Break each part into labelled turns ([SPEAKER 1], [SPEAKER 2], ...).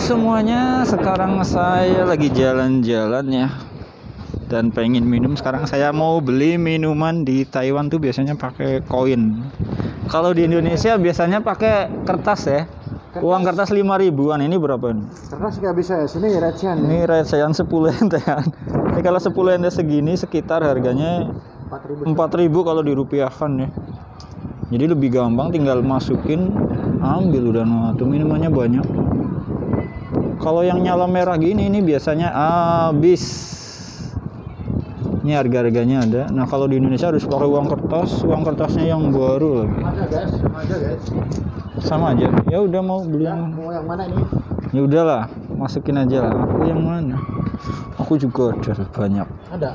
[SPEAKER 1] Semuanya. Sekarang saya lagi jalan-jalan ya. Dan pengen minum. Sekarang saya mau beli minuman di Taiwan tuh biasanya pakai koin. Kalau di Indonesia biasanya pakai kertas ya. Uang kertas 5 ribuan. Ini berapa ini?
[SPEAKER 2] Kertas nggak bisa ya, sini recehan
[SPEAKER 1] Ini recehan 10 entean. Ini kalau 10 ente segini sekitar harganya
[SPEAKER 2] 4000
[SPEAKER 1] 4000 kalau dirupiahkan ya. Jadi lebih gampang tinggal masukin ambil udah nah tuh minumannya banyak. Kalau yang nyala merah gini ini biasanya habis. Ini harga-harganya ada. Nah, kalau di Indonesia harus pakai uang kertas, uang kertasnya yang baru lagi.
[SPEAKER 2] Ada guys, ada guys.
[SPEAKER 1] Sama aja. Ya udah mau beli
[SPEAKER 2] Ya,
[SPEAKER 1] yang
[SPEAKER 2] mau yang mana ini?
[SPEAKER 1] Ya udahlah, masukin aja lah. Aku yang mana? Aku juga ada banyak.
[SPEAKER 2] Ada.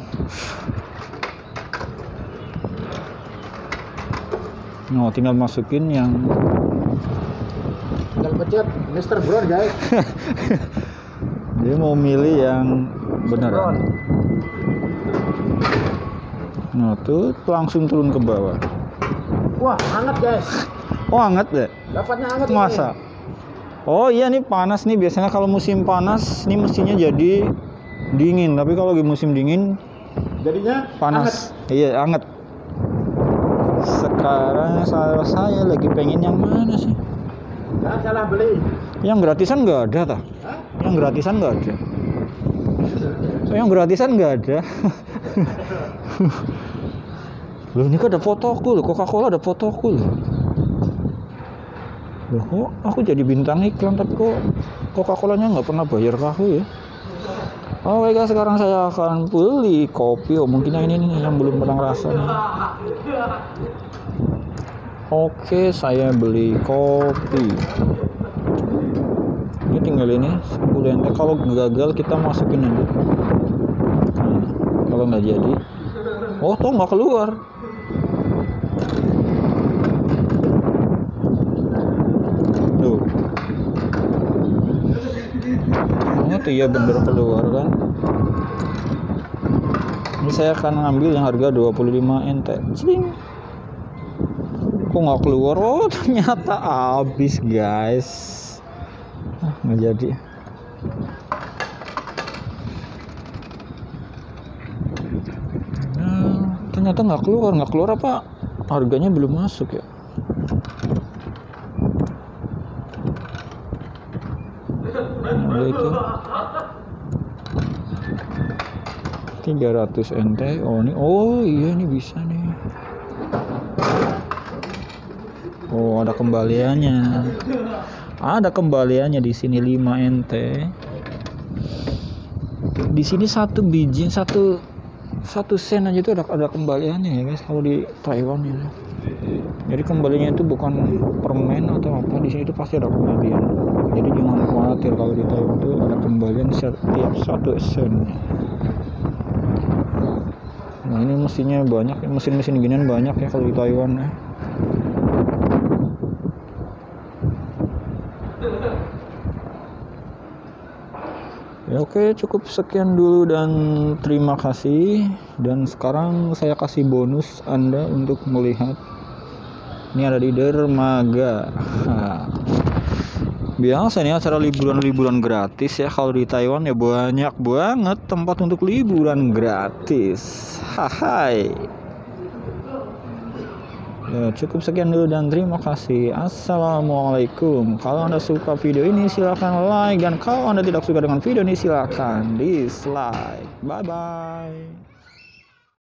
[SPEAKER 1] Nah, tinggal masukin yang
[SPEAKER 2] pencet Mr. Brown guys.
[SPEAKER 1] dia mau milih yang beneran. Nah, tuh langsung turun ke bawah.
[SPEAKER 2] Wah, hangat guys.
[SPEAKER 1] Oh, hangat deh.
[SPEAKER 2] Dapatnya hangat ini.
[SPEAKER 1] Masa? Oh iya nih panas nih biasanya kalau musim panas nih mestinya jadi dingin tapi kalau lagi musim dingin
[SPEAKER 2] Jadinya
[SPEAKER 1] panas iya hangat sekarang saya, saya lagi pengen yang mana sih
[SPEAKER 2] salah beli.
[SPEAKER 1] yang gratisan nggak ada tah
[SPEAKER 2] Hah?
[SPEAKER 1] yang gratisan nggak ada yang gratisan nggak ada loh ini kan ada fotoku loh Coca Cola ada fotoku loh loh kok aku jadi bintang iklan tapi kok Coca Colanya nggak pernah bayar ke aku ya Oke guys, sekarang saya akan beli kopi. Oh, mungkin yang ini nih yang belum pernah nih. Oke, saya beli kopi. Ini tinggal ini 10 ente. Kalau gagal kita masukin aja. Nah, kalau nggak jadi, oh toh nggak keluar. Tuh. Tuh ya bener keluar kan. Ini saya akan ngambil yang harga 25 ente. Sling kok nggak keluar. Oh ternyata habis guys. Ah, nggak jadi. Nah, ternyata nggak keluar nggak keluar apa? Harganya belum masuk ya? Nah, itu. 300 nt oh ini oh iya ini bisa nih Oh, ada kembaliannya. Ada kembaliannya di sini 5 NT. Di sini satu biji, satu satu sen aja itu ada ada kembaliannya ya guys kalau di Taiwan ya. Jadi kembalinya itu bukan permen atau apa di sini itu pasti ada kembalian. Jadi jangan khawatir kalau di Taiwan itu ada kembalian setiap satu sen. Nah ini mesinnya banyak, mesin-mesin ginian banyak ya kalau di Taiwan ya. Ya oke cukup sekian dulu dan terima kasih. Dan sekarang saya kasih bonus Anda untuk melihat. Ini ada di dermaga. Biasa nih acara liburan-liburan gratis ya. Kalau di Taiwan ya banyak banget tempat untuk liburan gratis. Hai Ya, cukup sekian dulu dan terima kasih. Assalamualaikum. Kalau Anda suka video ini silahkan like dan kalau Anda tidak suka dengan video ini silahkan dislike. Bye bye.